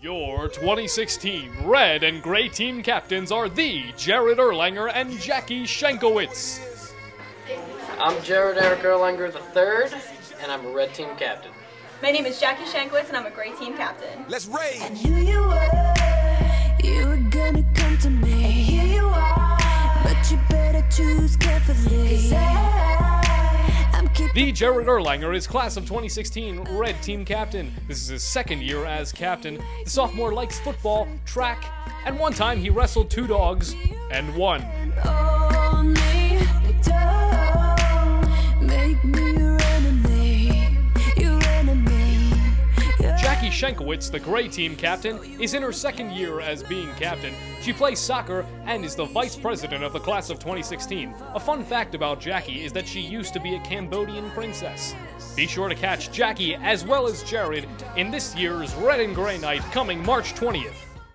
Your 2016 Red and Gray team captains are the Jared Erlanger and Jackie Schenkewitz. I'm Jared Eric Erlanger III, and I'm a red team captain. My name is Jackie Schenkewitz, and I'm a gray team captain. Let's rage. I knew you were, you were gonna come to me. And here you are, but you better choose The Jared Erlanger is class of 2016 Red team captain. This is his second year as captain. The sophomore likes football, track, and one time he wrestled two dogs and won. Jackie Schenkewitz, the Gray team captain, is in her second year as being captain. She plays soccer and is the vice president of the class of 2016. A fun fact about Jackie is that she used to be a Cambodian princess. Be sure to catch Jackie as well as Jared in this year's Red and Gray Night coming March 20th.